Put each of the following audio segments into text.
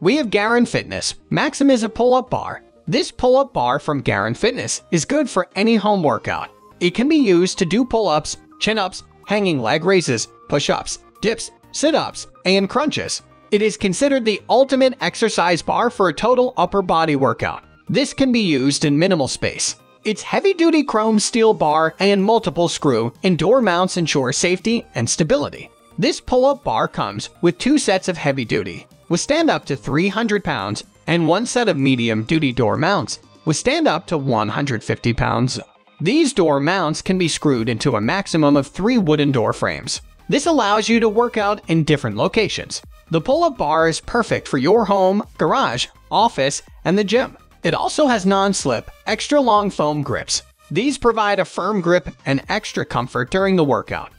we have Garren Fitness. Maximiza pull-up bar. This pull-up bar from Garren Fitness is good for any home workout. It can be used to do pull-ups, chin-ups, hanging leg raises, push-ups, dips, sit-ups, and crunches. It is considered the ultimate exercise bar for a total upper body workout. This can be used in minimal space. Its heavy-duty chrome steel bar and multiple screw and door mounts ensure safety and stability. This pull-up bar comes with two sets of heavy-duty, withstand up to 300 pounds, and one set of medium-duty door mounts, withstand up to 150 pounds. These door mounts can be screwed into a maximum of three wooden door frames. This allows you to work out in different locations. The pull-up bar is perfect for your home, garage, office, and the gym. It also has non-slip, extra-long foam grips. These provide a firm grip and extra comfort during the workout.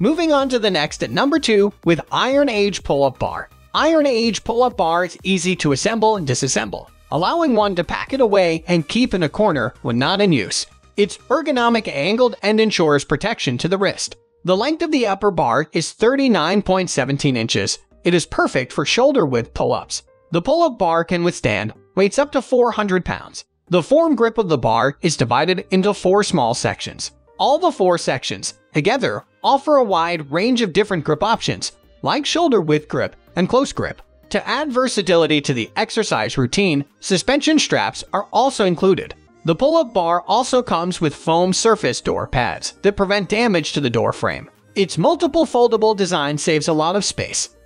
Moving on to the next at number 2 with Iron Age Pull-Up Bar. Iron Age Pull-Up Bar is easy to assemble and disassemble, allowing one to pack it away and keep in a corner when not in use. It's ergonomic angled and ensures protection to the wrist. The length of the upper bar is 39.17 inches. It is perfect for shoulder width pull-ups. The pull-up bar can withstand weights up to 400 pounds. The form grip of the bar is divided into four small sections. All the four sections, together, offer a wide range of different grip options, like shoulder width grip and close grip. To add versatility to the exercise routine, suspension straps are also included. The pull-up bar also comes with foam surface door pads that prevent damage to the door frame. Its multiple foldable design saves a lot of space.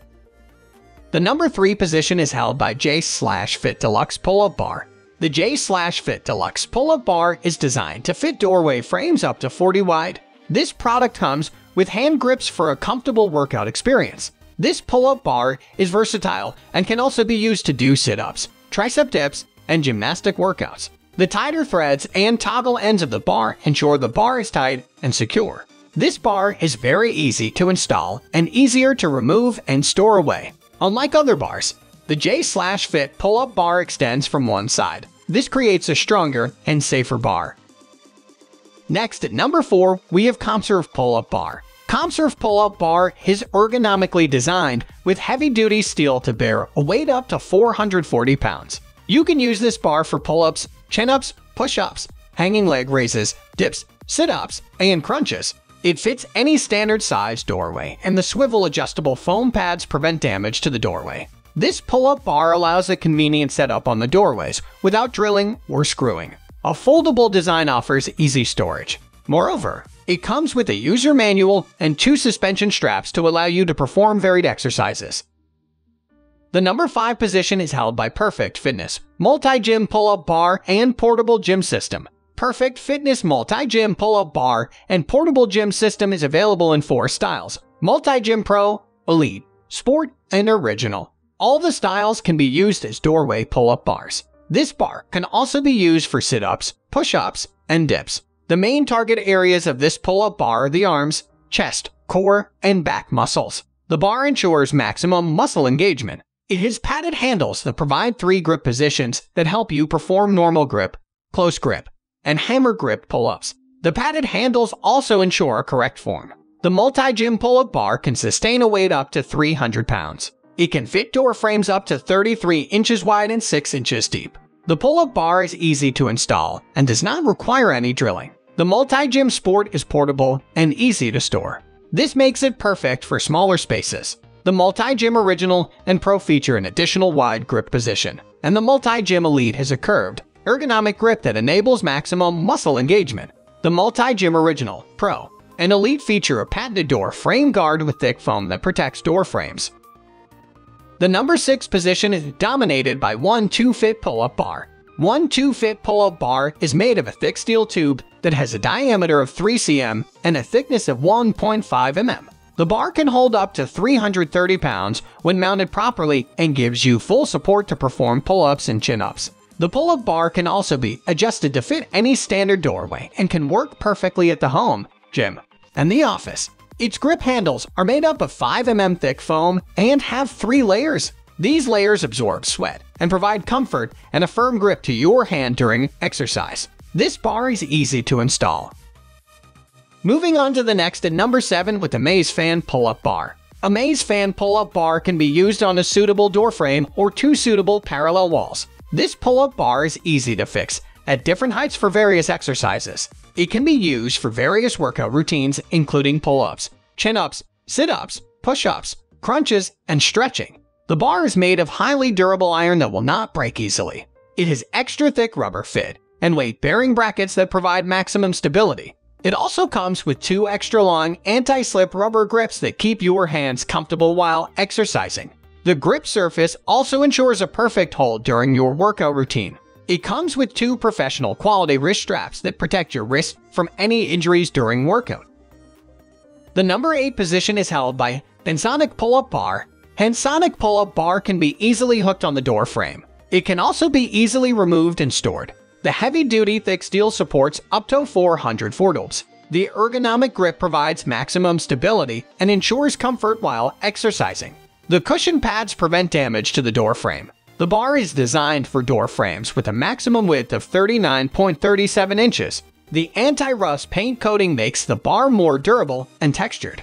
The number 3 position is held by J-Fit Deluxe Pull-Up Bar. The J-Fit Deluxe Pull-Up Bar is designed to fit doorway frames up to 40 wide. This product comes with hand grips for a comfortable workout experience. This pull-up bar is versatile and can also be used to do sit-ups, tricep dips, and gymnastic workouts. The tighter threads and toggle ends of the bar ensure the bar is tight and secure. This bar is very easy to install and easier to remove and store away. Unlike other bars, the J-Fit pull-up bar extends from one side. This creates a stronger and safer bar. Next, at number 4, we have Komsurf Pull-Up Bar. Komsurf Pull-Up Bar is ergonomically designed with heavy-duty steel to bear a weight up to 440 pounds. You can use this bar for pull-ups, chin-ups, push-ups, hanging leg raises, dips, sit-ups, and crunches. It fits any standard size doorway, and the swivel adjustable foam pads prevent damage to the doorway. This pull-up bar allows a convenient setup on the doorways without drilling or screwing. A foldable design offers easy storage. Moreover, it comes with a user manual and two suspension straps to allow you to perform varied exercises. The number 5 position is held by Perfect Fitness, multi-gym pull-up bar and portable gym system. Perfect Fitness multi-gym pull-up bar and portable gym system is available in four styles, multi-gym pro, elite, sport, and original. All the styles can be used as doorway pull-up bars. This bar can also be used for sit-ups, push-ups, and dips. The main target areas of this pull-up bar are the arms, chest, core, and back muscles. The bar ensures maximum muscle engagement. It has padded handles that provide three grip positions that help you perform normal grip, close grip, and hammer grip pull-ups. The padded handles also ensure a correct form. The multi-gym pull-up bar can sustain a weight up to 300 pounds. It can fit door frames up to 33 inches wide and 6 inches deep. The pull-up bar is easy to install and does not require any drilling. The Multi-Gym Sport is portable and easy to store. This makes it perfect for smaller spaces. The Multi-Gym Original and Pro feature an additional wide grip position, and the Multi-Gym Elite has a curved, ergonomic grip that enables maximum muscle engagement. The Multi-Gym Original, Pro, and Elite feature a patented door frame guard with thick foam that protects door frames. The number 6 position is dominated by OneTwoFit pull-up bar. OneTwoFit pull-up bar is made of a thick steel tube that has a diameter of 3 cm and a thickness of 1.5 mm. The bar can hold up to 330 pounds when mounted properly and gives you full support to perform pull-ups and chin-ups. The pull-up bar can also be adjusted to fit any standard doorway and can work perfectly at the home, gym, and the office. Its grip handles are made up of 5mm thick foam and have three layers. These layers absorb sweat and provide comfort and a firm grip to your hand during exercise. This bar is easy to install. Moving on to the next at number 7 with the AmazeFan Pull-Up Bar. AmazeFan pull-up bar can be used on a suitable door frame or two suitable parallel walls. This pull-up bar is easy to fix at different heights for various exercises. It can be used for various workout routines including pull-ups, chin-ups, sit-ups, push-ups, crunches, and stretching. The bar is made of highly durable iron that will not break easily. It has extra thick rubber fit and weight-bearing brackets that provide maximum stability. It also comes with two extra long anti-slip rubber grips that keep your hands comfortable while exercising. The grip surface also ensures a perfect hold during your workout routine. It comes with two professional quality wrist straps that protect your wrist from any injuries during workout. The number 8 position is held by Pensonic Pull-Up Bar. Pensonic Pull-Up Bar can be easily hooked on the door frame. It can also be easily removed and stored. The heavy-duty thick steel supports up to 400 fortals. The ergonomic grip provides maximum stability and ensures comfort while exercising. The cushion pads prevent damage to the door frame. The bar is designed for door frames with a maximum width of 39.37 inches. The anti-rust paint coating makes the bar more durable and textured.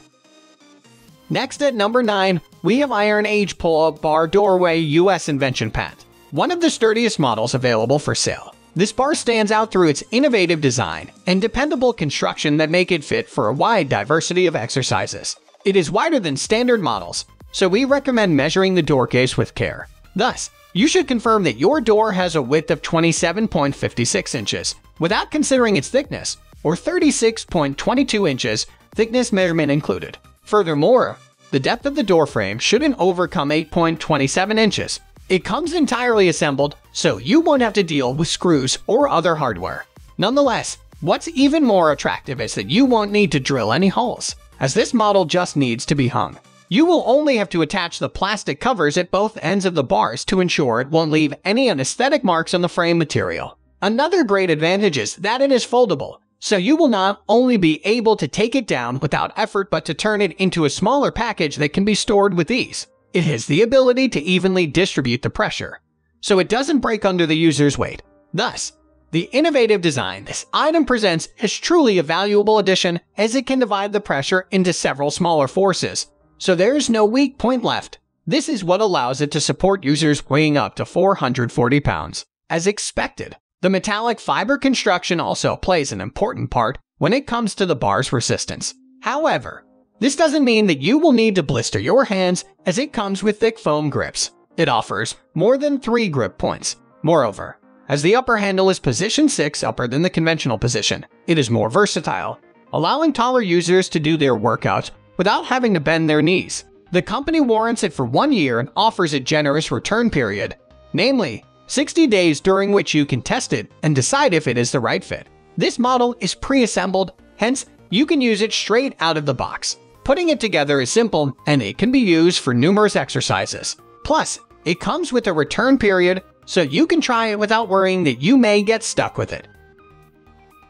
Next at number 9, we have Iron Age Pull-Up Bar Doorway US Invention Patent, one of the sturdiest models available for sale. This bar stands out through its innovative design and dependable construction that make it fit for a wide diversity of exercises. It is wider than standard models, so we recommend measuring the door case with care. Thus, you should confirm that your door has a width of 27.56 inches without considering its thickness, or 36.22 inches, thickness measurement included. Furthermore, the depth of the door frame shouldn't overcome 8.27 inches. It comes entirely assembled, so you won't have to deal with screws or other hardware. Nonetheless, what's even more attractive is that you won't need to drill any holes, as this model just needs to be hung. You will only have to attach the plastic covers at both ends of the bars to ensure it won't leave any anesthetic marks on the frame material. Another great advantage is that it is foldable, so you will not only be able to take it down without effort but to turn it into a smaller package that can be stored with ease. It has the ability to evenly distribute the pressure, so it doesn't break under the user's weight. Thus, the innovative design this item presents is truly a valuable addition as it can divide the pressure into several smaller forces, so there's no weak point left. This is what allows it to support users weighing up to 440 pounds. As expected, the metallic fiber construction also plays an important part when it comes to the bar's resistance. However, this doesn't mean that you will need to blister your hands as it comes with thick foam grips. It offers more than three grip points. Moreover, as the upper handle is position 6 upper than the conventional position, it is more versatile, allowing taller users to do their workouts without having to bend their knees. The company warrants it for one year and offers a generous return period, namely 60 days during which you can test it and decide if it is the right fit. This model is pre-assembled, hence you can use it straight out of the box. Putting it together is simple and it can be used for numerous exercises. Plus, it comes with a return period so you can try it without worrying that you may get stuck with it.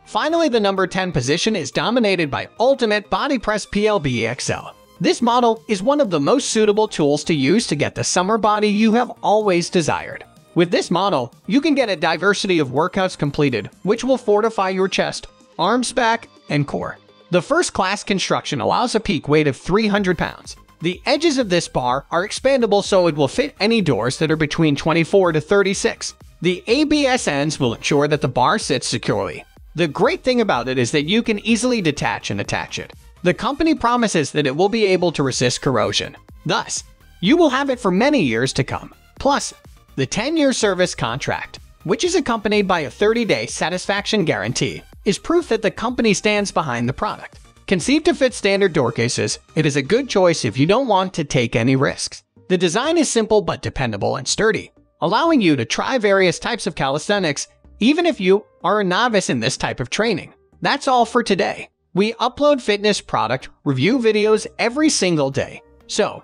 Finally, the number 10 position is dominated by Ultimate Body Press PLB XL. This model is one of the most suitable tools to use to get the summer body you have always desired. With this model, you can get a diversity of workouts completed, which will fortify your chest, arms, back, and core. The first class construction allows a peak weight of 300 pounds. The edges of this bar are expandable so it will fit any doors that are between 24 to 36. The ABS ends will ensure that the bar sits securely, the great thing about it is that you can easily detach and attach it. The company promises that it will be able to resist corrosion. Thus, you will have it for many years to come. Plus, the 10-year service contract, which is accompanied by a 30-day satisfaction guarantee, is proof that the company stands behind the product. Conceived to fit standard door cases, it is a good choice if you don't want to take any risks. The design is simple but dependable and sturdy, allowing you to try various types of calisthenics even if you are a novice in this type of training. That's all for today. We upload fitness product review videos every single day. So,